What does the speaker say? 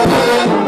Amen.